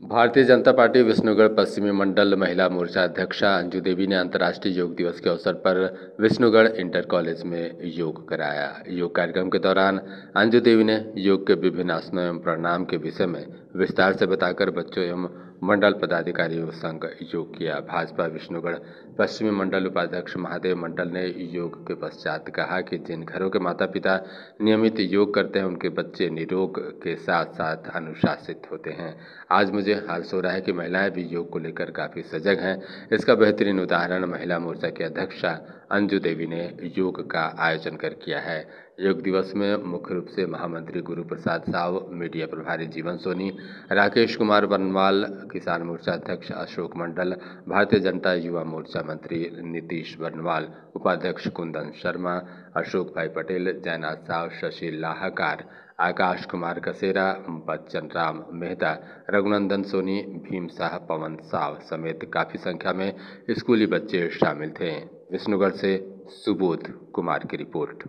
Bharatiya Janata party Vishnugarh पश्चिमी मंडल महिला मोर्चा अध्यक्षा अंजू देवी ने अंतर्राष्ट्रीय योग दिवस के अवसर पर विष्णुगढ़ इंटर कॉलेज में योग कराया। योग कार्यक्रम के दौरान अंजू देवी ने योग के विभिन्न आसनों एवं प्रणाम के विषय में विस्तार से बताकर बच्चों एवं मंडल पदाधिकारियों संग योग किया। भाजपा, विष्णुगढ़, पश्चिमी मंडल उपाध्यक्ष महादेव मंडल ने योग के पश्चात कहा कि जिन घरों के माता पिता नियमित योग करते हैं, उनके बच्चे निरोग के साथ साथ अनुशासित होते हैं। आज मुझे हाल हो रहा है कि महिलाएँ भी योग को लेकर काफ़ी सजग हैं। इसका बेहतरीन उदाहरण महिला मोर्चा की अध्यक्षा अंजू देवी ने योग का आयोजन कर किया है। योग दिवस में मुख्य रूप से महामंत्री गुरु प्रसाद साव मीडिया प्रभारी जीवन सोनी, राकेश कुमार बनवाल, किसान मोर्चा अध्यक्ष अशोक मंडल, भारतीय जनता युवा मोर्चा मंत्री नीतीश बनवाल, उपाध्यक्ष कुंदन शर्मा, अशोक भाई पटेल, जयनाथ साव शशि लाहकार, आकाश कुमार कसेरा, बच्चन राम मेहता, रघुनंदन सोनी, भीम शाह पवन साव समेत काफ़ी संख्या में स्कूली बच्चे शामिल थे। विष्णुगढ़ से सुबोध कुमार की रिपोर्ट।